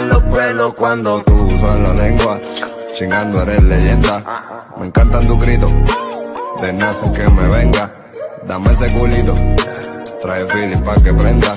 Los pelos cuando tú usas la lengua. Chingando eres leyenda. Me encantan tus gritos. De nacen que me venga. Dame ese culito. Trae feeling pa' que prenda.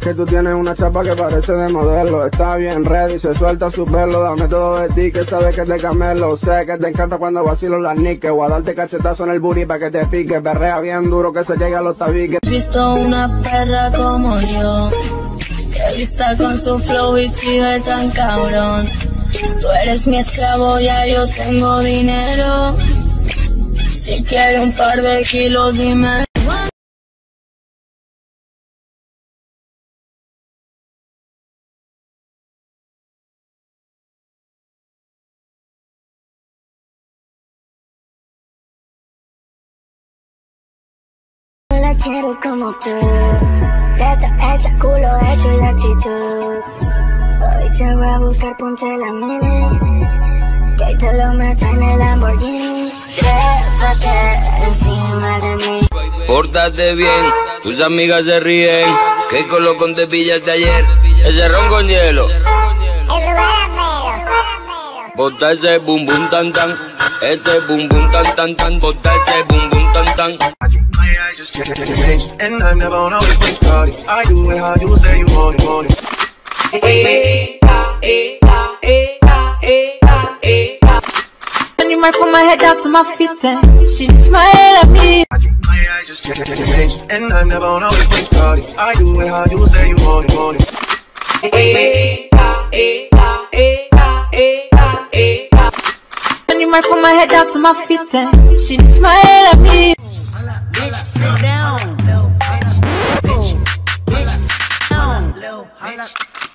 Que tú tienes una chapa que parece de modelo Está bien ready, se suelta su pelo Dame todo de ti, que sabes que te camelo Sé que te encanta cuando vacilo las niques Voy a darte cachetazo en el booty pa' que te pique Perrea bien duro que se llegue a los tabiques ¿Has visto una perra como yo? Que vista con su flow y sigue tan cabrón. Tú eres mi esclavo, ya yo tengo dinero. Si quieres un par de kilos, dime. Quiero como tú. Teta hecha, culo hecho y la actitud. Hoy te voy a buscar, ponte la mini. Que te lo meto en el Lamborghini. Trépate encima de mí. Pórtate bien, tus amigas se ríen. Que lo con te pillaste ayer. Ese ron con hielo. Bota ese bum bum tan tan. Ese bum bum tan tan tan. Bota ese bum bum tan tan. I just change, change, change, and I'm never on always play starting. I do it how you say you want it, want it. And you right from my head down to my feet and she smile at me. I just change, change, change, and I'm never on always play starting. I do it how you say you want it, want it. And you right from my head down to my feet and she smile at me. の話。